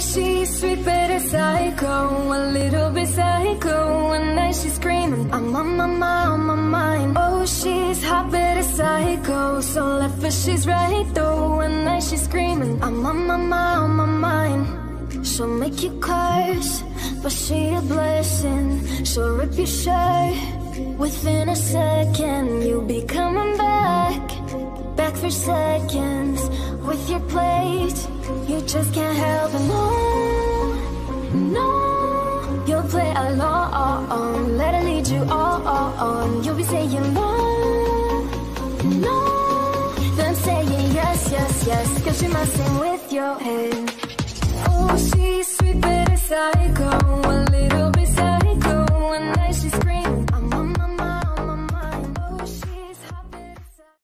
she's sweet but a psycho, a little bit psycho. And then she's screaming, I'm on my mind, on my mind. Oh, she's hot but a psycho, so left but she's right though. And then she's screaming, I'm on my mind, on my mind. She'll make you curse, but she a blessing. She'll rip your shirt within a second. You'll be coming back, back for seconds with your plate. You just can't help it. You on. You'll be saying no, no. Then saying yes, yes, yes. Cause you're messing with your head.